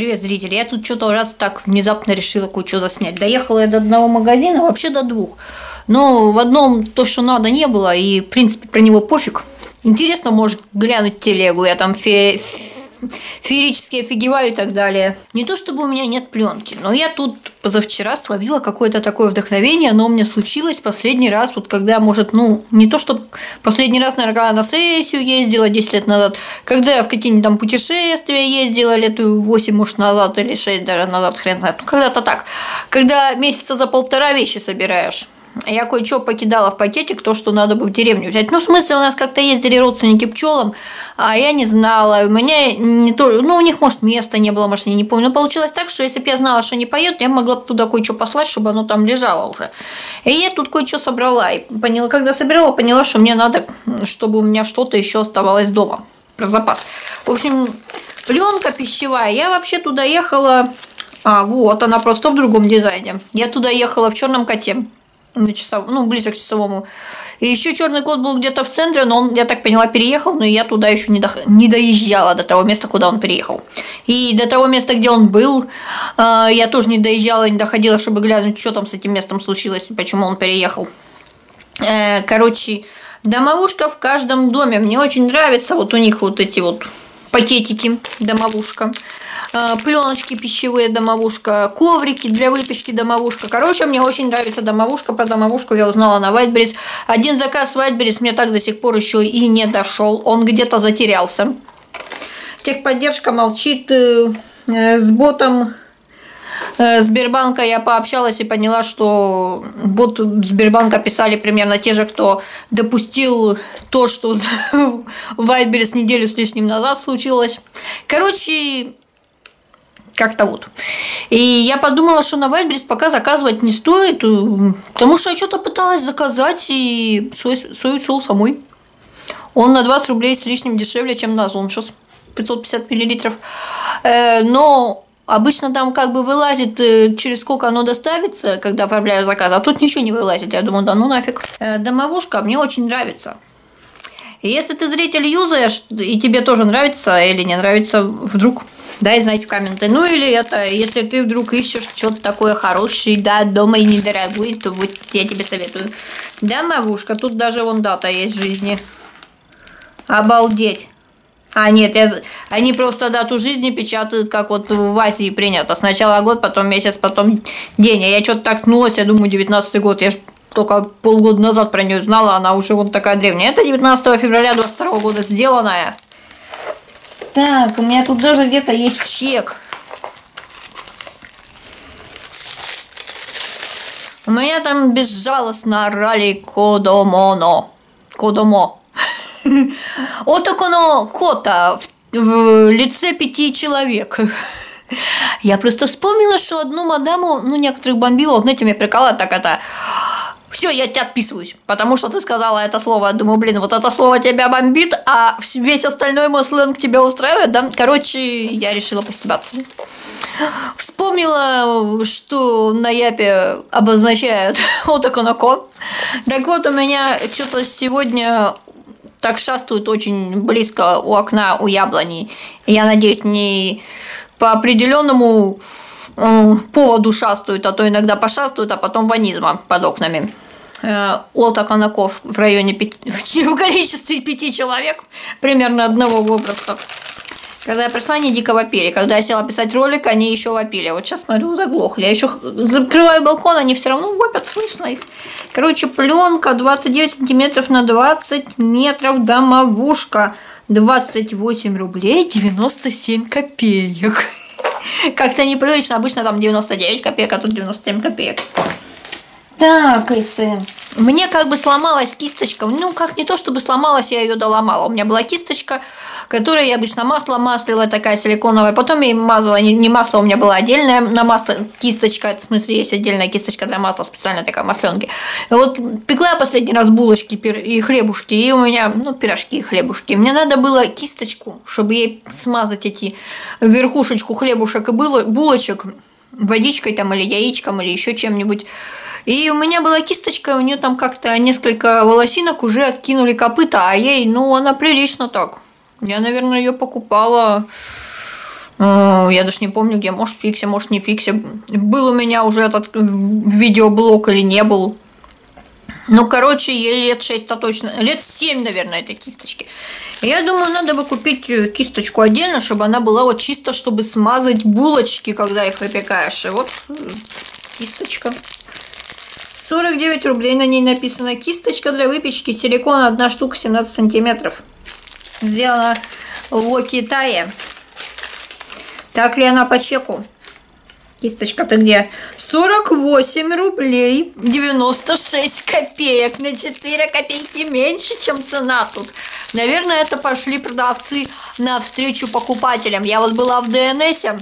Привет, зрители. Я тут что-то раз так внезапно решила кое-что заснять. Доехала я до одного магазина, вообще до двух. Но в одном то, что надо, не было, и, в принципе, про него пофиг. Интересно, может, глянуть телегу. Я там фе феерически офигеваю и так далее. Не то чтобы у меня нет пленки, но я тут позавчера словила какое-то такое вдохновение, оно у меня случилось последний раз, вот когда, может, ну, не то, что последний раз, наверное, на сессию ездила 10 лет назад, когда я в какие-нибудь там путешествия ездила лет 8, может, назад или 6 даже назад, хрен знает, ну, когда-то так, когда месяца за полтора вещи собираешь. Я кое-что покидала в пакетик, то, что надо бы в деревню взять. Ну, в смысле, у нас как-то ездили родственники пчелам, а я не знала. У меня не то, ну, у них, может, места не было в машине, не помню. Но получилось так, что если бы я знала, что не поет, я могла бы туда кое-что послать, чтобы оно там лежало уже. И я тут кое-что собрала. И поняла, когда собирала, поняла, что мне надо, чтобы у меня что-то еще оставалось дома. Про запас. В общем, пленка пищевая. Я вообще туда ехала. А, вот, она просто в другом дизайне. Я туда ехала в черном коте на часов, ну, ближе к часовому. И еще черный кот был где-то в центре, но он, я так поняла, переехал, но я туда еще не, до... не доезжала до того места, куда он переехал. И до того места, где он был, э, я тоже не доезжала, не доходила, чтобы глянуть, что там с этим местом случилось, почему он переехал. Э, короче, домовушка в каждом доме. Мне очень нравится вот у них вот эти вот пакетики домовушка. Э, пленочки пищевые домовушка, коврики для выпечки домовушка. Короче, мне очень нравится домовушка. Про домовушку я узнала на Вайтберис. Один заказ Вайтберис мне так до сих пор еще и не дошел. Он где-то затерялся. Техподдержка молчит э, с ботом Сбербанка я пообщалась и поняла, что вот Сбербанка писали примерно те же, кто допустил то, что в Вайбере с неделю с лишним назад случилось. Короче, как-то вот. И я подумала, что на Вайтберис пока заказывать не стоит, э, потому что я что-то пыталась заказать и соевый соус самой. Он на 20 рублей с лишним дешевле, чем на Озон сейчас. 550 миллилитров. Э, но обычно там как бы вылазит, э, через сколько оно доставится, когда оформляю заказ, а тут ничего не вылазит. Я думаю, да ну нафиг. Домовушка мне очень нравится. Если ты зритель юзаешь, и тебе тоже нравится или не нравится, вдруг дай знать в комменты. Ну или это, если ты вдруг ищешь что-то такое хорошее, да, дома и недорогой, то вот я тебе советую. Да, Мавушка, тут даже вон дата есть в жизни. Обалдеть. А, нет, я, они просто дату жизни печатают, как вот в Азии принято. Сначала год, потом месяц, потом день. А я что-то так ткнулась, я думаю, 19 год. Я ж только полгода назад про нее знала, она уже вот такая древняя. Это 19 февраля 22 года сделанная. Так, у меня тут даже где-то есть чек. У меня там безжалостно орали Кодомоно. Кодомо. Отаконо кота в лице пяти человек. Я просто вспомнила, что одну мадаму, ну, некоторых бомбила, вот знаете, меня приколот так это все, я тебя отписываюсь, потому что ты сказала это слово. Я думаю, блин, вот это слово тебя бомбит, а весь остальной мой сленг тебя устраивает, да? Короче, я решила постебаться. Вспомнила, что на Япе обозначает отоконоко. Так вот, у меня что-то сегодня так шастают очень близко у окна, у яблони. Я надеюсь, не по определенному э, поводу шастают, а то иногда пошастают, а потом ванизма под окнами. Э, Отоконаков в районе 5, в количестве пяти человек, примерно одного возраста. Когда я пришла, они дико вопили. Когда я села писать ролик, они еще вопили. Вот сейчас смотрю, заглохли. Я еще закрываю балкон, они все равно вопят, слышно их. Короче, пленка 29 сантиметров на 20 метров, домовушка 28 рублей 97 копеек. Как-то непривычно, обычно там 99 копеек, а тут 97 копеек. Так, Исы. Мне как бы сломалась кисточка. Ну, как не то, чтобы сломалась, я ее доломала. У меня была кисточка, которой я обычно масло маслила, такая силиконовая. Потом я мазала, не, масло, у меня была отдельная на масло кисточка. В смысле, есть отдельная кисточка для масла, специальная такая масленки. Вот пекла последний раз булочки и хлебушки, и у меня, ну, пирожки и хлебушки. Мне надо было кисточку, чтобы ей смазать эти верхушечку хлебушек и булочек водичкой там или яичком или еще чем-нибудь. И у меня была кисточка, у нее там как-то несколько волосинок уже откинули копыта, а ей, ну, она прилично так. Я, наверное, ее покупала Э, я даже не помню, где, может, в Фиксе, может, не в Фиксе. Был у меня уже этот видеоблог или не был. Ну, короче, ей лет 6-то точно, лет 7, наверное, этой кисточки. Я думаю, надо бы купить э, кисточку отдельно, чтобы она была вот чисто, чтобы смазать булочки, когда их выпекаешь. И вот э, кисточка. 49 рублей на ней написано. Кисточка для выпечки, силикон, одна штука, 17 сантиметров. Сделана в Китае. Так ли она по чеку? Кисточка ты где? 48 рублей 96 копеек. На 4 копейки меньше, чем цена тут. Наверное, это пошли продавцы на встречу покупателям. Я вот была в ДНСе,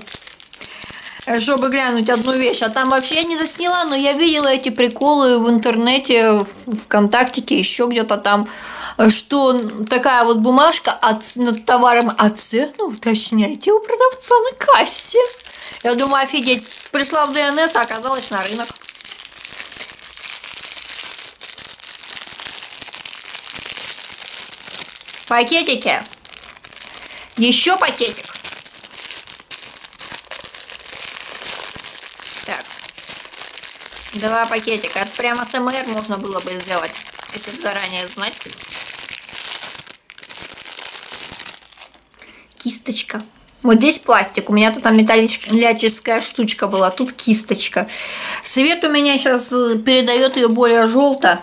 чтобы глянуть одну вещь. А там вообще я не засняла, но я видела эти приколы в интернете, в ВКонтактике, еще где-то там, что такая вот бумажка от, над товаром, а цену уточняйте у продавца на кассе. Я думаю, офигеть, пришла в ДНС, а оказалась на рынок. Пакетики. Еще пакетик. Два пакетика. Это прямо СМР можно было бы сделать, если заранее знать. Кисточка. Вот здесь пластик, у меня тут там металлическая штучка была, тут кисточка. Свет у меня сейчас э, передает ее более желто.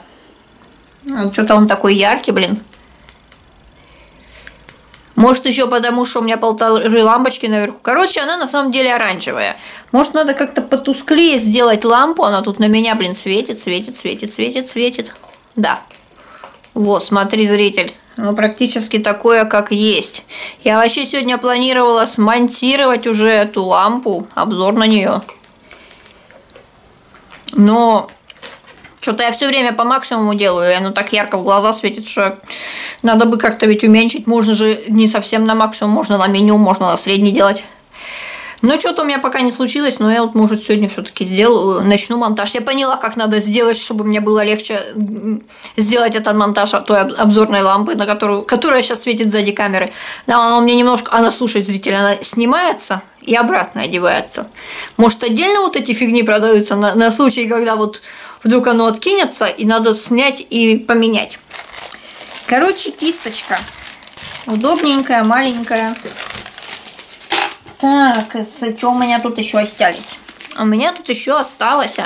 Что-то он такой яркий, блин. Может, еще потому, что у меня полторы лампочки наверху. Короче, она на самом деле оранжевая. Может, надо как-то потусклее сделать лампу. Она тут на меня, блин, светит, светит, светит, светит, светит. Да. Вот, смотри, зритель. Ну, практически такое, как есть. Я вообще сегодня планировала смонтировать уже эту лампу, обзор на нее. Но что-то я все время по максимуму делаю, и оно так ярко в глаза светит, что надо бы как-то ведь уменьшить. Можно же не совсем на максимум, можно на меню, можно на средний делать. Но что-то у меня пока не случилось, но я вот, может, сегодня все-таки сделаю, начну монтаж. Я поняла, как надо сделать, чтобы мне было легче сделать этот монтаж той обзорной лампы, на которую, которая сейчас светит сзади камеры. Она у меня немножко, она, слушает зритель, она снимается и обратно одевается. Может, отдельно вот эти фигни продаются на, на случай, когда вот вдруг оно откинется, и надо снять и поменять. Короче, кисточка. Удобненькая, маленькая. Так, что у меня тут еще остались? У меня тут еще осталось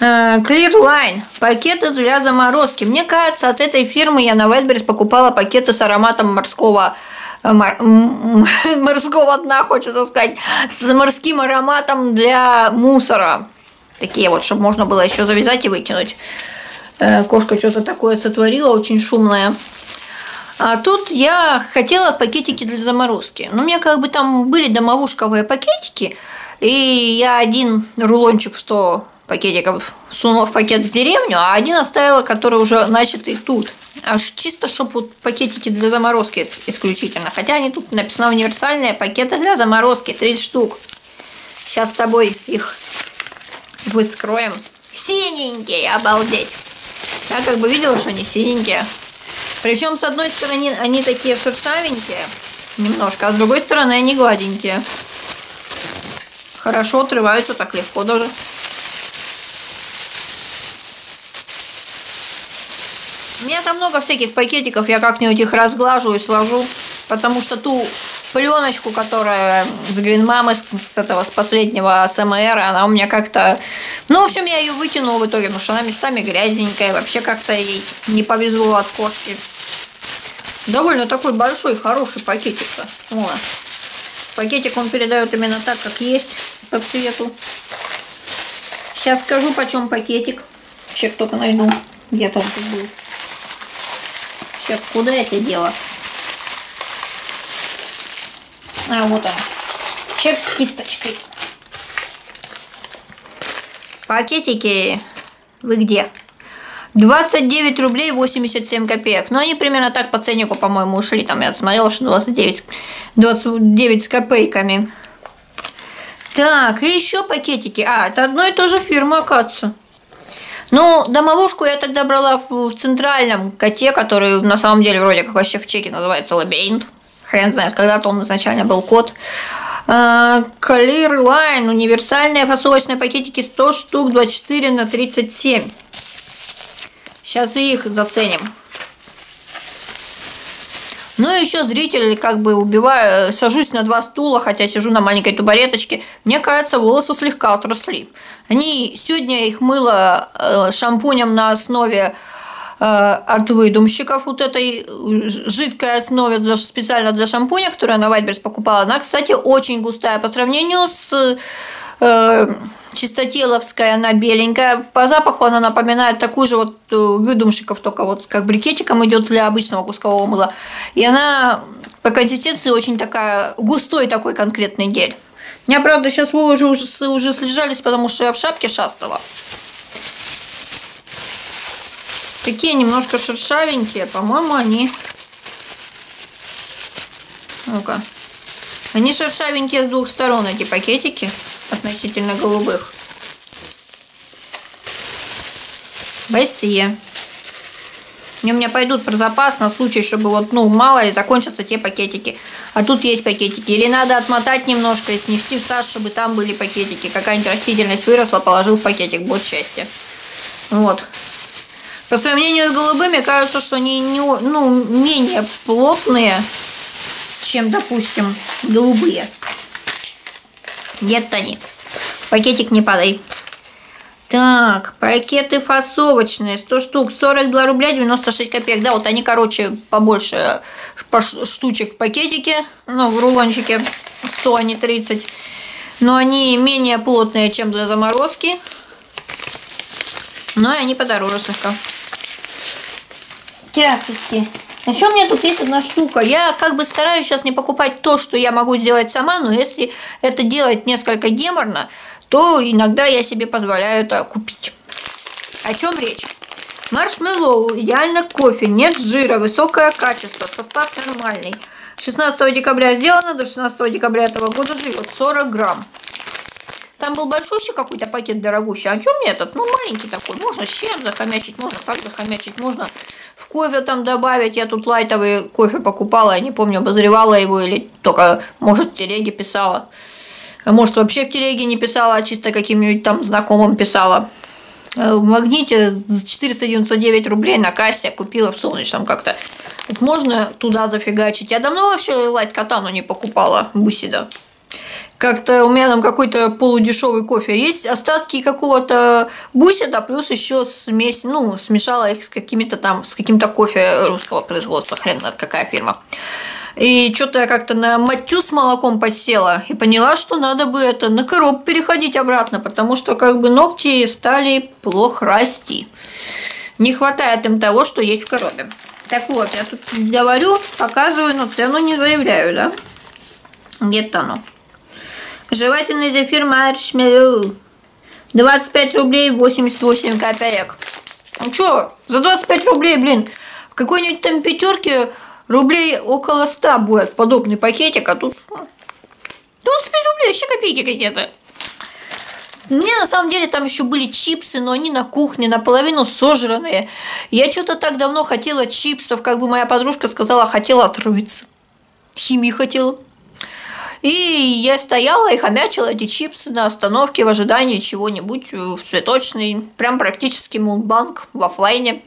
э, Clear Line. Пакеты для заморозки. Мне кажется, от этой фирмы я на Wildberries покупала пакеты с ароматом морского э, морского дна, хочется сказать, с морским ароматом для мусора. Такие вот, чтобы можно было еще завязать и выкинуть. Э, кошка что-то такое сотворила, очень шумная. А тут я хотела пакетики для заморозки. Но у меня как бы там были домовушковые пакетики, и я один рулончик в 100 пакетиков сунула в пакет в деревню, а один оставила, который уже начатый тут. Аж чисто, чтобы вот пакетики для заморозки исключительно. Хотя они тут написано универсальные пакеты для заморозки, 30 штук. Сейчас с тобой их выскроем. Синенькие, обалдеть. Я как бы видела, что они синенькие. Причем, с одной стороны, они такие шершавенькие немножко, а с другой стороны, они гладенькие. Хорошо отрываются так легко даже. У меня там много всяких пакетиков, я как-нибудь их разглажу и сложу, потому что ту пленочку, которая с Гринмамы, с этого, с последнего СМР, она у меня как-то... Ну, в общем, я ее вытянула в итоге, потому что она местами грязненькая, вообще как-то ей не повезло от кошки. Довольно такой большой, хороший пакетик-то. Вот. Пакетик он передает именно так, как есть, по цвету. Сейчас скажу, почем пакетик. Сейчас только найду. Где-то он тут был. Сейчас, куда это дело? А, вот он. Чек с кисточкой. Пакетики. Вы где? 29 рублей 87 копеек. Ну, они примерно так по ценнику, по-моему, ушли. Там я смотрела, что 29, 29 с копейками. Так, и еще пакетики. А, это одно и то же фирма, оказывается. Ну, домовушку я тогда брала в центральном коте, который на самом деле вроде как вообще в чеке называется лабиринт хрен знает, когда-то он изначально был кот. Clear Line, универсальные фасовочные пакетики 100 штук, 24 на 37. Сейчас их заценим. Ну и еще зрители, как бы убиваю, сажусь на два стула, хотя сижу на маленькой табуреточке. Мне кажется, волосы слегка отросли. Они сегодня их мыло э, шампунем на основе э, от выдумщиков вот этой жидкой основе для, специально для шампуня, которую я на Вайберс покупала. Она, кстати, очень густая по сравнению с э, чистотеловская, она беленькая. По запаху она напоминает такую же вот э, выдумщиков, только вот как брикетиком идет для обычного кускового мыла. И она по консистенции очень такая, густой такой конкретный гель. У правда, сейчас волосы уже, уже слежались, потому что я в шапке шастала. Такие немножко шершавенькие, по-моему, они... Ну-ка. Они шершавенькие с двух сторон, эти пакетики относительно голубых. Большие. Они у меня пойдут про запас на случай, чтобы вот, ну, мало и закончатся те пакетики. А тут есть пакетики. Или надо отмотать немножко и снести в сад, чтобы там были пакетики. Какая-нибудь растительность выросла, положил в пакетик. Вот счастье. Вот. По сравнению с голубыми, кажется, что они не, ну, менее плотные, чем, допустим, голубые. Нет-то нет. Пакетик не падай. Так, пакеты фасовочные, 100 штук, 42 рубля 96 копеек. Да, вот они, короче, побольше штучек в пакетике, ну, в рулончике 100, а не 30. Но они менее плотные, чем для заморозки. Но и они подороже слегка. Тяпости. Еще у меня тут есть одна штука. Я как бы стараюсь сейчас не покупать то, что я могу сделать сама, но если это делать несколько геморно, то иногда я себе позволяю это купить. О чем речь? Маршмеллоу, идеально кофе, нет жира, высокое качество, состав нормальный. 16 декабря сделано, до 16 декабря этого года живет 40 грамм. Там был большущий какой-то пакет дорогущий. А что мне этот? Ну, маленький такой. Можно с чем захомячить, можно так захомячить, можно в кофе там добавить. Я тут лайтовый кофе покупала, я не помню, обозревала его или только, может, в телеге писала. А может, вообще в телеге не писала, а чисто каким-нибудь там знакомым писала. Э, в магните 499 рублей на кассе купила в солнечном как-то. Вот можно туда зафигачить. Я давно вообще лайт катану не покупала, бусида как-то у меня там какой-то полудешевый кофе. Есть остатки какого-то бусида, плюс еще смесь, ну, смешала их с какими-то там, с каким-то кофе русского производства, хрен знает какая фирма. И что-то я как-то на матю с молоком подсела и поняла, что надо бы это на короб переходить обратно, потому что как бы ногти стали плохо расти. Не хватает им того, что есть в коробе. Так вот, я тут говорю, показываю, но цену не заявляю, да? Где-то оно. Жевательный зефир маршмеллоу. 25 рублей 88 копеек. Ну чё, за 25 рублей, блин, в какой-нибудь там пятерке рублей около 100 будет подобный пакетик, а тут 25 рублей, еще копейки какие-то. Мне на самом деле там еще были чипсы, но они на кухне, наполовину сожранные. Я что-то так давно хотела чипсов, как бы моя подружка сказала, хотела отрываться. Химии хотела. И я стояла и хомячила эти чипсы на остановке в ожидании чего-нибудь в цветочный, прям практически мунбанк в офлайне.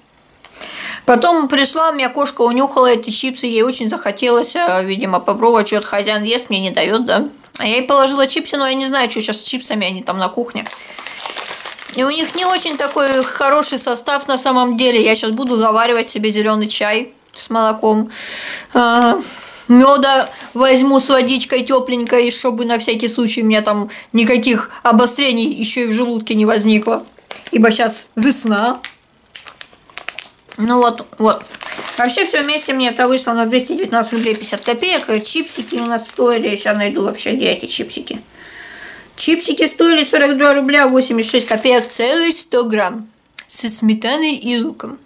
Потом пришла, у меня кошка унюхала эти чипсы, ей очень захотелось, а, видимо, попробовать, что-то хозяин ест, мне не дает, да. А я ей положила чипсы, но я не знаю, что сейчас с чипсами, они там на кухне. И у них не очень такой хороший состав на самом деле. Я сейчас буду заваривать себе зеленый чай с молоком. Меда возьму с водичкой тепленькой, чтобы на всякий случай у меня там никаких обострений еще и в желудке не возникло. Ибо сейчас весна. Ну вот, вот. Вообще все вместе мне это вышло на 219 рублей 50 копеек. Чипсики у нас стоили, сейчас найду вообще, где эти чипсики. Чипсики стоили 42 рубля 86 копеек, целый 100 грамм. Со сметаной и луком.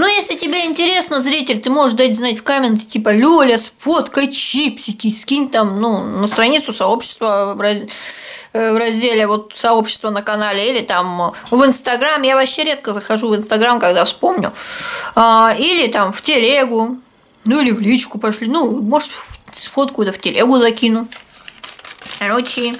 Но ну, если тебе интересно, зритель, ты можешь дать знать в комменты, типа, Лёля, сфоткай чипсики, скинь там, ну, на страницу сообщества в, раз... Э, в разделе вот сообщества на канале или там в Инстаграм. Я вообще редко захожу в Инстаграм, когда вспомню. А, или там в телегу, ну или в личку пошли. Ну, может, фотку да в телегу закину. Короче,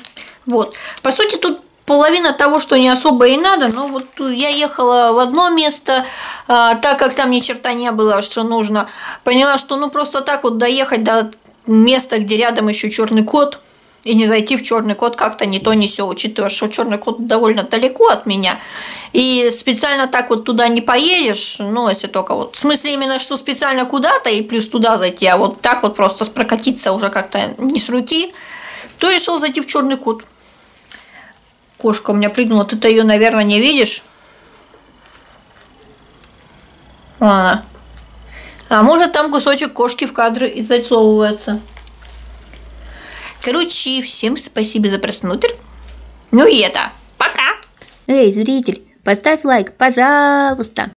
вот. По сути, тут половина того, что не особо и надо, но вот я ехала в одно место, а, так как там ни черта не было, что нужно. Поняла, что ну просто так вот доехать до места, где рядом еще черный кот, и не зайти в черный кот как-то не то, не все, учитывая, что черный кот довольно далеко от меня. И специально так вот туда не поедешь, ну, если только вот. В смысле именно, что специально куда-то и плюс туда зайти, а вот так вот просто прокатиться уже как-то не с руки, то решил зайти в черный кот. Кошка у меня прыгнула, ты-то ее, наверное, не видишь. Она. А может там кусочек кошки в кадре и засовывается. Короче, всем спасибо за просмотр. Ну и это, пока! Эй, зритель, поставь лайк, пожалуйста.